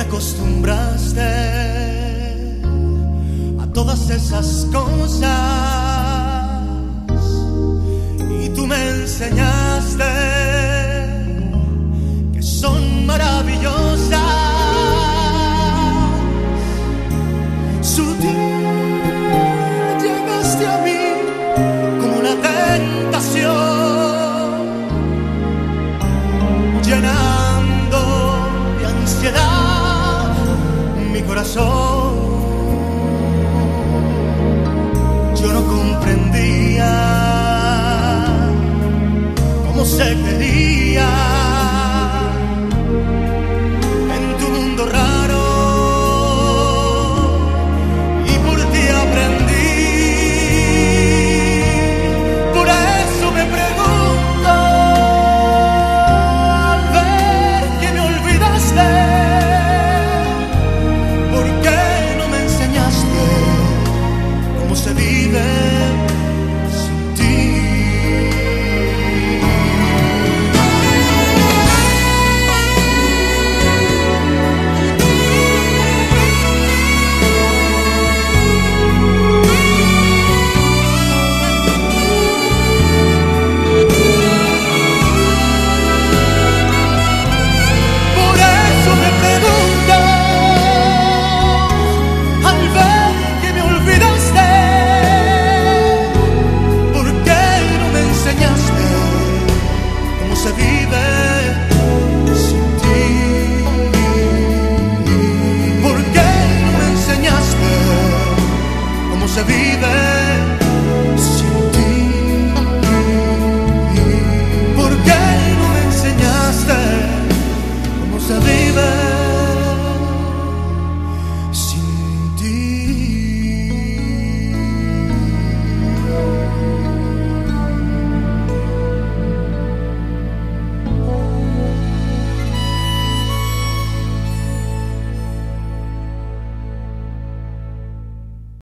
acostumbraste a todas esas cosas. Y tú me enseñaste corazón. Yo no comprendí se vive sin ti. ¿Por qué no me enseñaste cómo se vive?